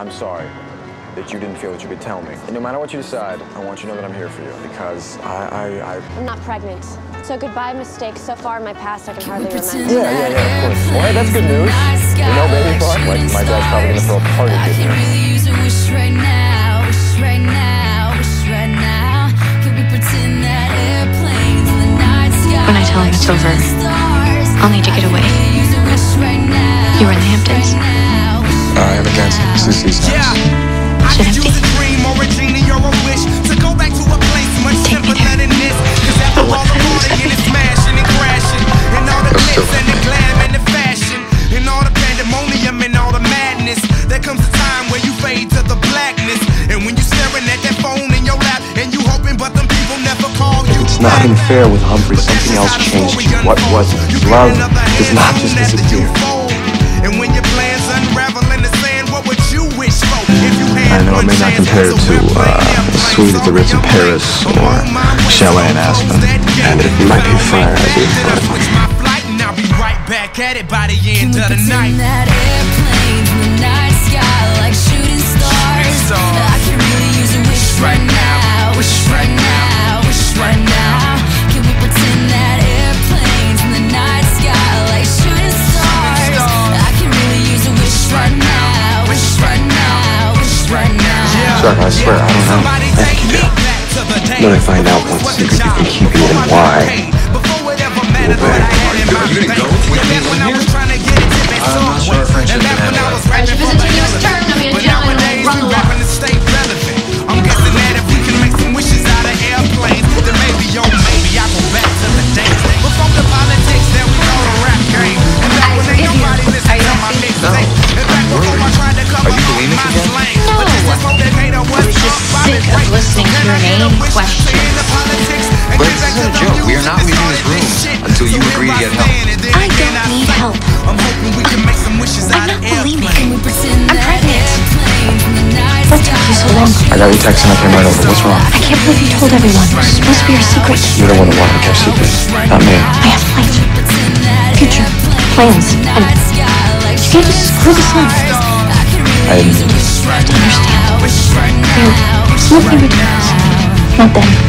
I'm sorry that you didn't feel that you could tell me. And no matter what you decide, I want you to know that I'm here for you because I, I, I... I'm not pregnant. So goodbye mistakes. So far in my past, I can hardly remember. Yeah, yeah, yeah, of course. Well, hey, that's good news. You know, baby part? Like, my dad's probably gonna throw a party I this really use a wish right now, wish right now, wish right now. Can we pretend that airplanes in the night sky When I tell him it's over. I'll need to get away. Use a wish right now, You were in the I have a dancing Sissy's house. I could use a dream or a genie or a wish to go back to a place much simpler than this. Cause after all the is partying and smashing and crashing, and all the glitz and the glam and the fashion, and all the pandemonium and all the madness, there comes a time where you fade to the blackness. And when you're staring at that phone in your lap, and you hoping, but them people never call you. It's not unfair with Humphrey. This Something is else changed. What was it? Love does not just disappear. And when your know one it may not compare so to, we're playing uh, them as sweet as the Ritz in Paris or on Chalet in Aspen. close that gate. And it might be fire as it I is switch my flight and I'll be right back at it by the end of the pretend night. that airplanes in the night sky like shooting stars? Now. I swear, I don't know. Somebody I take you do. back to the day Let me find out before what secret you can keep in before and I got why. paid, Before it ever mattered Well, what I babe. my Are you gonna bank. go with me when in I here? was trying to get it to that I'm not sure way. friendship And back can when I handle was that. rapping Friendship for is a the tenuous term, and But get this isn't a joke. We are not leaving this room until you agree to get help. stand, and then I don't need help. I'm hoping we can make some wishes I'm not bulimic. airplanes. Can we pretend I'm pregnant. airplanes in the night What took you so long? I got your text and I came right over. What's wrong? I can't believe you told everyone. It's supposed to be our secret. You're the one that wanted to keep secrets, not me. I have life, future, plans, and you can't just screw this up. I didn't mean this. You have to understand. You're smoking ridiculous. Not then,